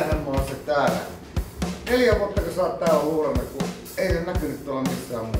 neljähän mä oon se täällä. Neljä vuotta kun sä oot täällä luurannut, kun ei se näkynyt tuolla missään muualla.